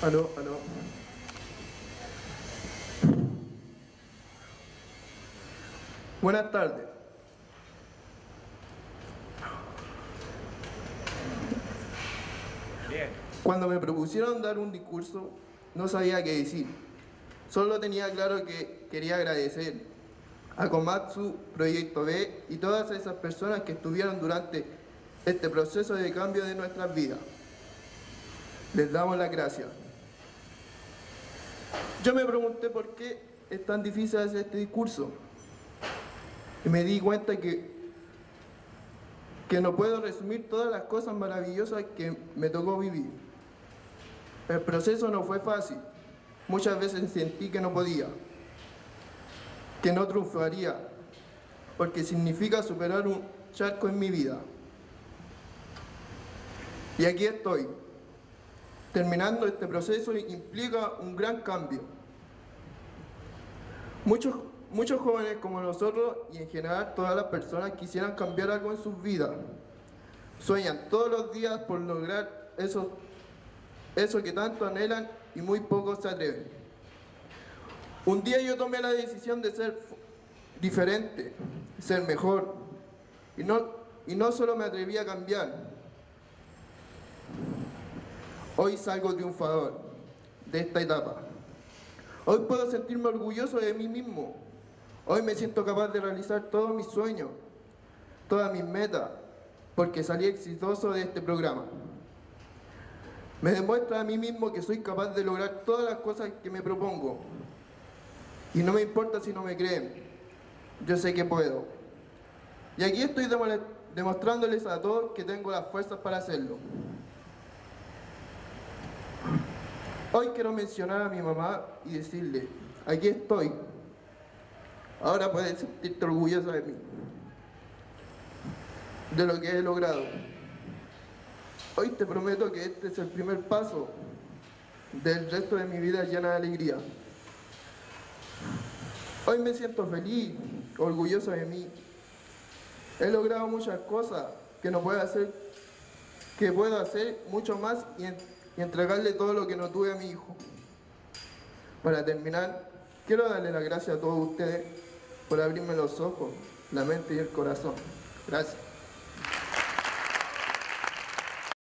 Aló, aló. Buenas tardes. Bien. Cuando me propusieron dar un discurso, no sabía qué decir. Solo tenía claro que quería agradecer a Komatsu, Proyecto B y todas esas personas que estuvieron durante este proceso de cambio de nuestras vidas. Les damos las gracias. Yo me pregunté por qué es tan difícil hacer este discurso. Y me di cuenta que, que no puedo resumir todas las cosas maravillosas que me tocó vivir. El proceso no fue fácil. Muchas veces sentí que no podía, que no triunfaría, porque significa superar un charco en mi vida. Y aquí estoy. Terminando este proceso implica un gran cambio. Muchos, muchos jóvenes como nosotros y en general todas las personas quisieran cambiar algo en sus vidas. Sueñan todos los días por lograr eso, eso que tanto anhelan y muy pocos se atreven. Un día yo tomé la decisión de ser diferente, ser mejor. Y no, y no solo me atreví a cambiar, Hoy salgo triunfador de esta etapa. Hoy puedo sentirme orgulloso de mí mismo. Hoy me siento capaz de realizar todos mis sueños, todas mis metas, porque salí exitoso de este programa. Me demuestra a mí mismo que soy capaz de lograr todas las cosas que me propongo. Y no me importa si no me creen. Yo sé que puedo. Y aquí estoy demostrándoles a todos que tengo las fuerzas para hacerlo. Hoy quiero mencionar a mi mamá y decirle, aquí estoy. Ahora puedes sentirte orgullosa de mí, de lo que he logrado. Hoy te prometo que este es el primer paso del resto de mi vida llena de alegría. Hoy me siento feliz, orgulloso de mí. He logrado muchas cosas que no puedo hacer, que puedo hacer mucho más y y entregarle todo lo que no tuve a mi hijo. Para terminar, quiero darle las gracias a todos ustedes por abrirme los ojos, la mente y el corazón. Gracias.